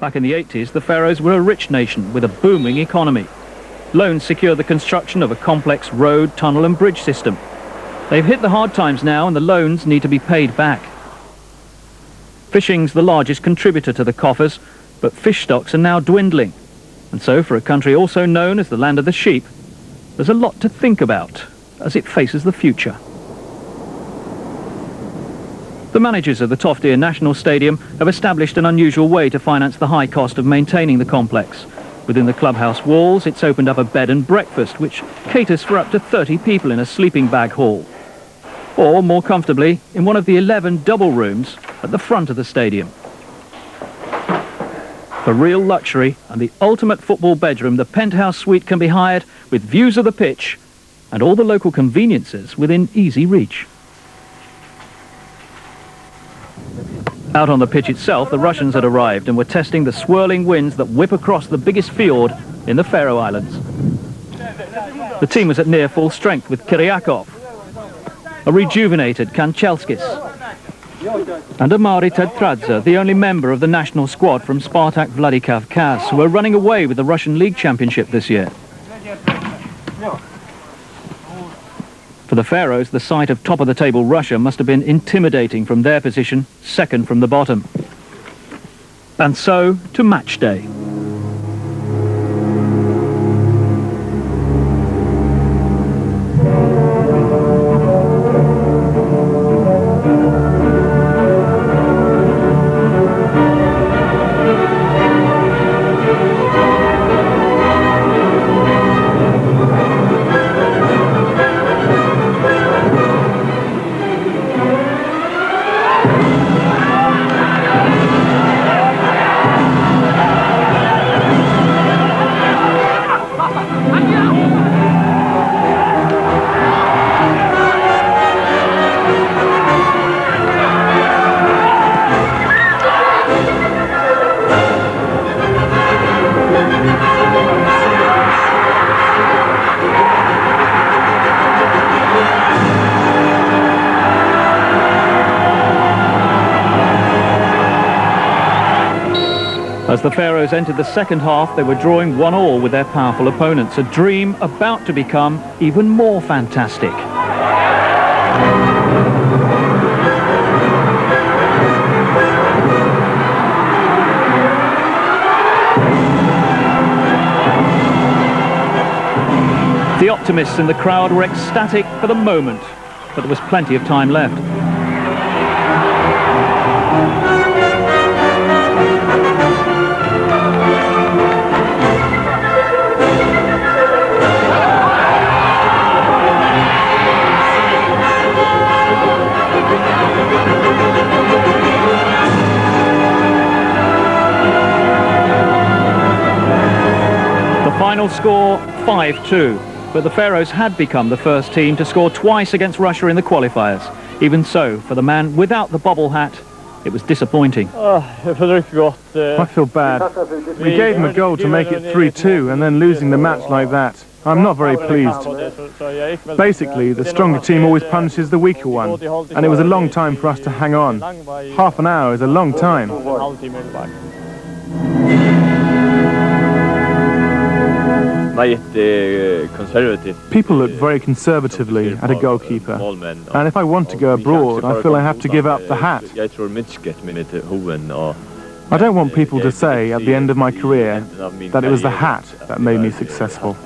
back in the 80s, the Faroes were a rich nation with a booming economy. Loans secured the construction of a complex road, tunnel and bridge system. They've hit the hard times now and the loans need to be paid back. Fishing's the largest contributor to the coffers, but fish stocks are now dwindling. And so for a country also known as the land of the sheep, there's a lot to think about as it faces the future. The managers of the Toftir National Stadium have established an unusual way to finance the high cost of maintaining the complex. Within the clubhouse walls, it's opened up a bed and breakfast, which caters for up to 30 people in a sleeping bag hall. Or, more comfortably, in one of the 11 double rooms at the front of the stadium. For real luxury and the ultimate football bedroom, the penthouse suite can be hired with views of the pitch and all the local conveniences within easy reach. Out on the pitch itself, the Russians had arrived and were testing the swirling winds that whip across the biggest fjord in the Faroe Islands. The team was at near full strength with Kyriakov, a rejuvenated Kanchelskis, and Omari Tetradze, the only member of the national squad from Spartak Vladikavkaz, who are running away with the Russian League Championship this year. For the Faroes, the sight of top-of-the-table Russia must have been intimidating from their position, second from the bottom. And so to match day. As the Faroes entered the second half, they were drawing one all with their powerful opponents, a dream about to become even more fantastic. The optimists in the crowd were ecstatic for the moment, but there was plenty of time left. Final score 5-2, but the Faroes had become the first team to score twice against Russia in the qualifiers. Even so, for the man without the bobble hat, it was disappointing. Oh, I feel bad. We gave them a goal to make it 3-2 and then losing the match like that. I'm not very pleased. Basically, the stronger team always punishes the weaker one, and it was a long time for us to hang on. Half an hour is a long time. People look very conservatively at a goalkeeper. And if I want to go abroad, I feel I have to give up the hat. I don't want people to say at the end of my career that it was the hat that made me successful.